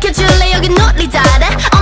비켜줄래? 여기 놀리잖아